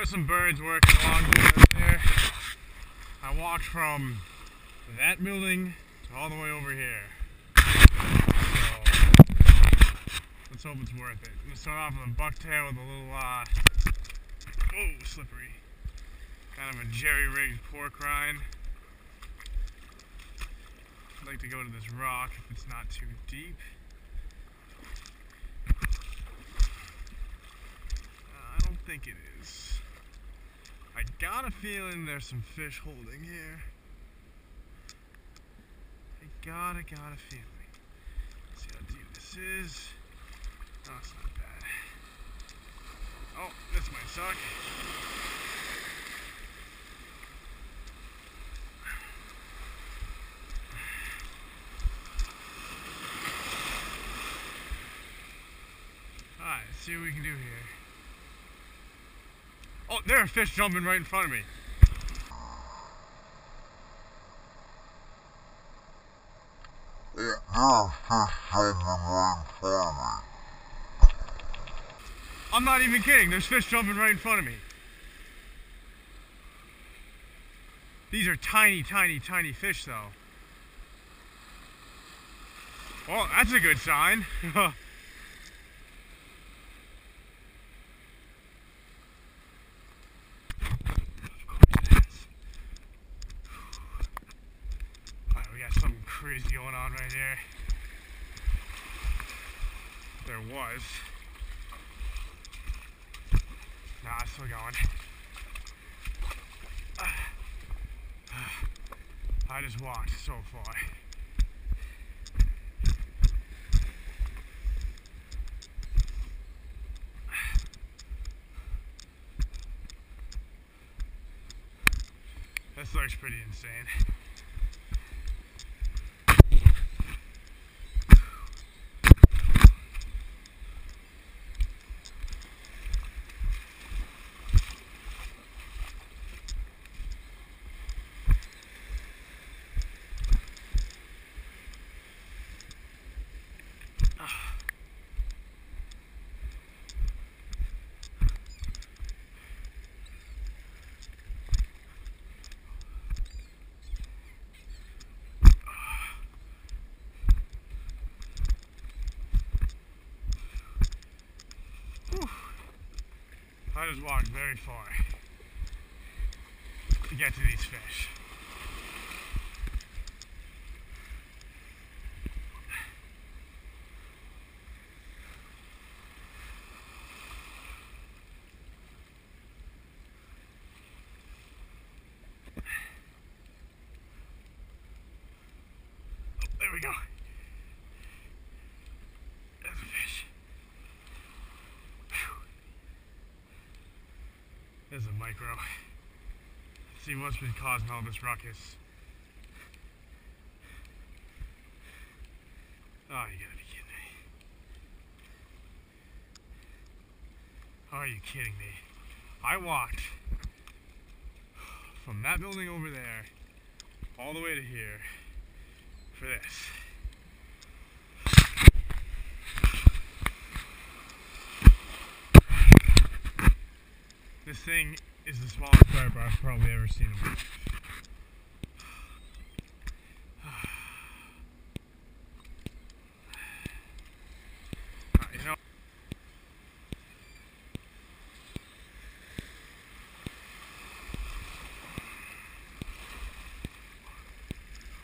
There's some birds working along there. I walked from that building to all the way over here. So, let's hope it's worth it. Gonna start off with a bucktail with a little, uh, whoa, slippery. Kind of a jerry-rigged pork rind. I'd like to go to this rock if it's not too deep. Uh, I don't think it is. I got a feeling there's some fish holding here. I gotta, got a feeling. Let's see how deep this is. Oh, it's not bad. Oh, this might suck. Alright, see what we can do here. Oh, there are fish jumping right in front of me. I'm not even kidding. There's fish jumping right in front of me. These are tiny, tiny, tiny fish, though. Well, that's a good sign. Alright, we crazy going on right there. There was. Nah, it's still going. I just walked so far. This looks pretty insane. Just walked very far to get to these fish. Oh, there we go. There's a fish. Phew. There's a micro. See what's been causing all this ruckus. Oh, you gotta be kidding me. Are you kidding me? I walked from that building over there all the way to here for this. This thing is the smallest carp I've probably ever seen in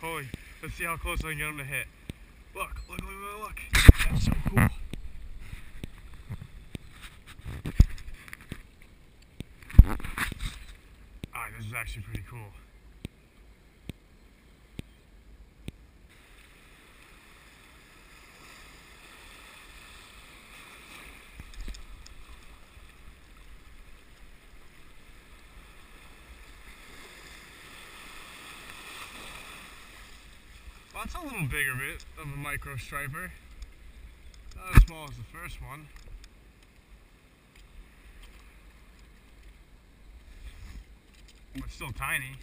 holy, let's see how close I can get him to hit. Look, look. That's so cool. Ah, this is actually pretty cool. Well, that's a little bigger bit of a micro striper. Not as small as the first one. But still tiny.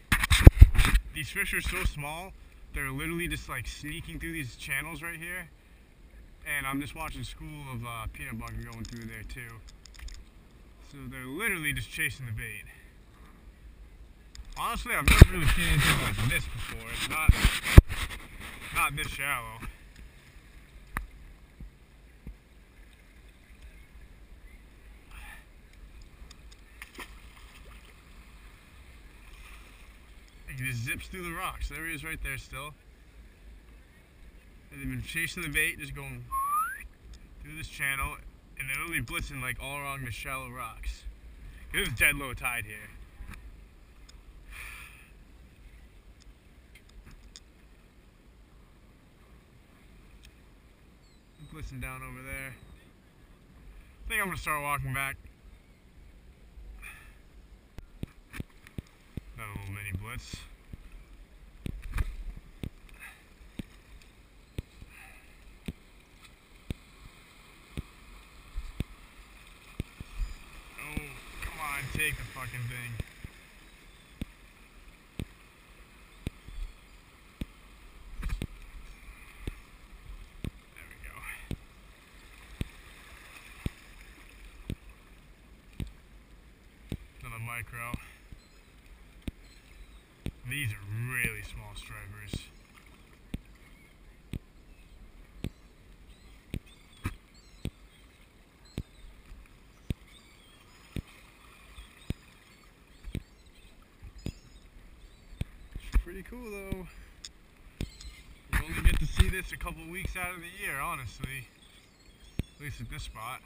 These fish are so small, they're literally just like sneaking through these channels right here. And I'm just watching School of uh, Peanut Bunker going through there too. So they're literally just chasing the bait. Honestly, I've never really seen anything like this before. It's not not this shallow. He just zips through the rocks. There he is right there still. And they've been chasing the bait, just going through this channel, and they're literally blitzing like all along the shallow rocks. It is dead low tide here. Blitzing down over there. I think I'm gonna start walking back. Got a little mini blitz. Oh, come on, take the fucking thing. Micro. These are really small stripers. Pretty cool though. You only get to see this a couple weeks out of the year, honestly. At least at this spot.